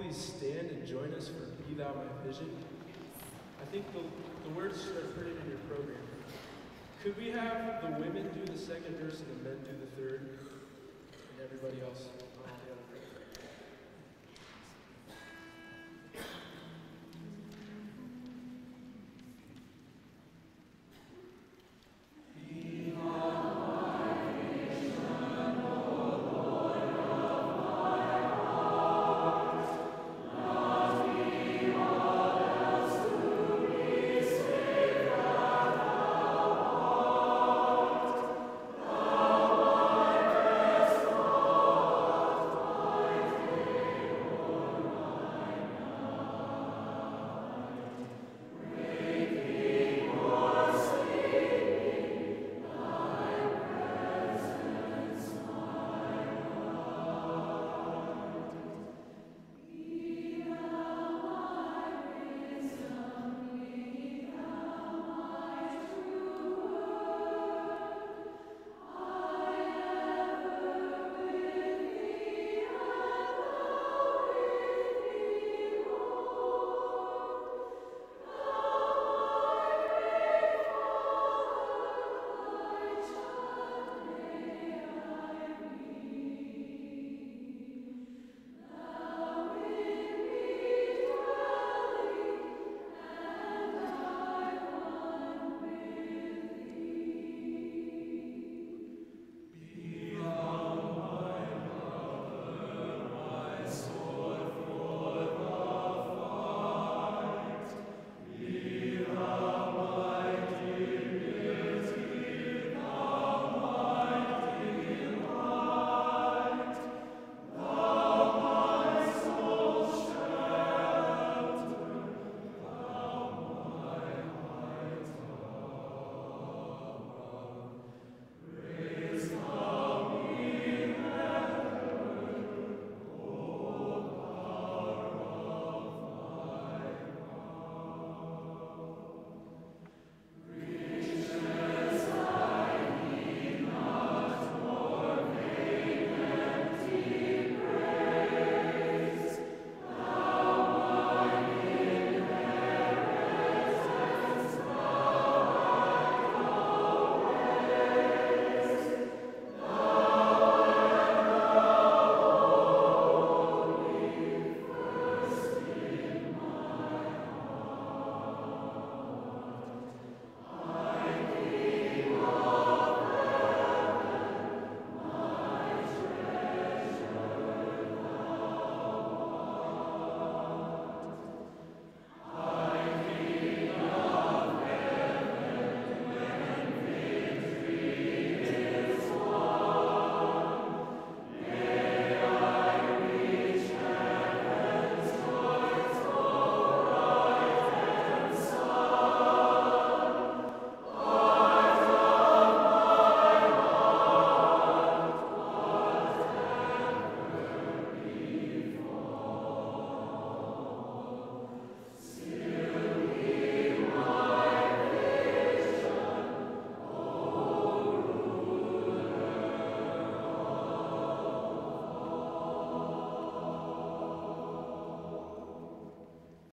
please stand and join us for Be Thou My Vision? I think the, the words are printed in your program. Could we have the women do the second verse and the men do the third? And everybody else?